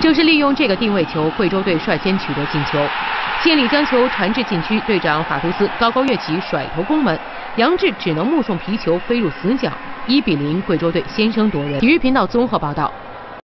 正是利用这个定位球贵州队率先取得进球。县里将球传至禁区队长法图斯高高跃起甩头攻门。杨志只能目送皮球飞入死角一比零贵州队先声夺人。体育频道综合报道。